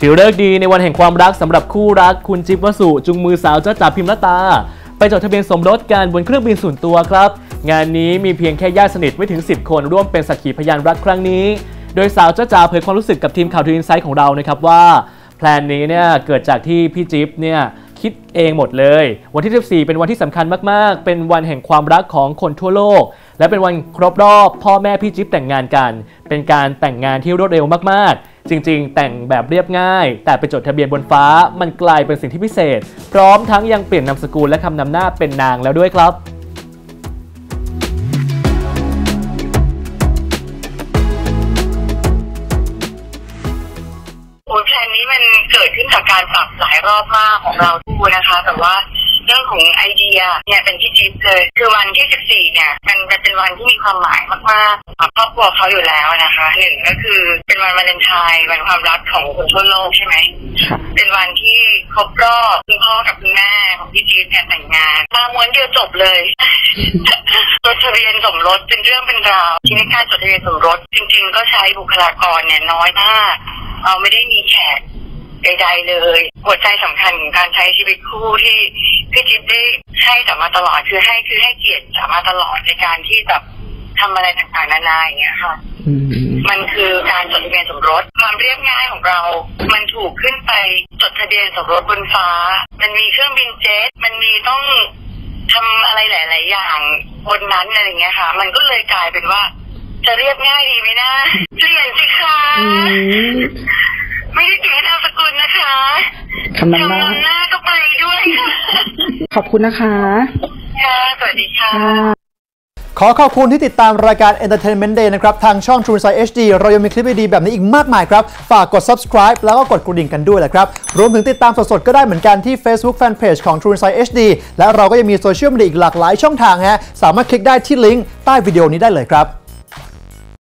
ถือเลิกดีในวันแห่งความรักสำหรับคู่รักคุณจิ๊บวสุจุงมือสาวจ้าจ๋าพิมพ์ละตา ไปจดทะเบียนสมรสกันบนเครื่องบินส่วนตัวครับ งานนี้มีเพียงแค่ญาติสนิทไม่ถึง 10 คนร่วมเป็นสักขีพยานรักครั้งนี้ โดยสาวจ้าจ๋าเผยความรู้สึกกับทีมข่าวทูอินไซต์ของเรานะครับว่าแพลนนี้เนี่ยเกิดจากที่พี่จิ๊บเนี่ยคิดเองหมดเลย วันที่ 14 เป็นวันที่สำคัญมาก ๆ เป็นวันแห่งความรักของคนทั่วโลก และเป็นวันครบรอบ พ่อแม่พี่จิ๊บแต่งงานกัน เป็นการแต่งงานที่รวดเร็วมาก ๆ จริง ๆ แต่งแบบเรียบง่าย แต่ไปจดทะเบียนบนฟ้า มันกลายเป็นสิ่งที่พิเศษ พร้อมทั้งยังเปลี่ยนนามสกุลและคำนำหน้าเป็นนางแล้วด้วยครับโอ้แพลนนี้มันเกิดขึ้นจากการปรับหลายรอบมากของเราทุกนะคะ แต่ว่าเรื่องของไอเดียเนี่ยเป็นที่จิ๊บเลย คือวันที่ 14 เนี่ยมัน มันเป็นวันที่มีความหมายมากๆกับครอบครัวเขาอยู่แล้วนะคะหนึ่งก็คือเป็นวันวาเลนไทน์วันความรักของคนทั่วโลกใช่ไหมเป็นวันที่ครบรอบคุณพ่อกับคุณแม่ของพี่จี๊ดเนี่ยแต่งงานมาม้วนเดียวจบเลยจดทะเบียนสมรสเป็นเรื่องเป็นราวทีนี้การจดทะเบียนสมรสจริง ๆ ก็ใช้บุคลากรเนี่ยน้อยมากเราไม่ได้มีแขก ใด ๆ เลย หัวใจสำคัญของการใช้ชีวิตคู่ที่พี่จิ๊บได้ให้สามาตลอดคือให้คือให้เกียรติสามาตลอดในการที่แบบทำอะไรต่างๆนานาอย่างเงี้ยค่ะ มันคือการจดทะเบียนสมรสความเรียบง่ายของเรา มันถูกขึ้นไปจดทะเบียนสมรสบนฟ้า มันมีเครื่องบินเจ็ต มันมีต้องทำอะไรหลาย ๆ อย่างบนนั้นอะไรอย่างเงี้ยค่ะ มันก็เลยกลายเป็นว่า จะเรียบง่ายดีไหมนะเปลี่ยนสิคะไม่ได้เปลี่ยนนามสกุลนะคะ คำนำหน้าคำนำหน้าก็ไปด้วยค่ะขอบคุณนะคะค่ะสวัสดีค่ะขอขอบคุณที่ติดตามรายการ Entertainment Day นะครับ ทางช่อง True Insight HD เรายังมีคลิปดีๆแบบนี้อีกมากมายครับ ฝากกด subscribe แล้วก็กดกระดิ่งกันด้วยแหละครับ รวมถึงติดตามสดๆ ก็ได้เหมือนกันที่ Facebook Fanpage ของ True Insight HD และเราก็ยังมีโซเชียลมีเดียอีกหลากหลายช่องทางฮะ สามารถคลิกได้ที่ลิงก์ใต้วิดีโอนี้ได้เลยครับ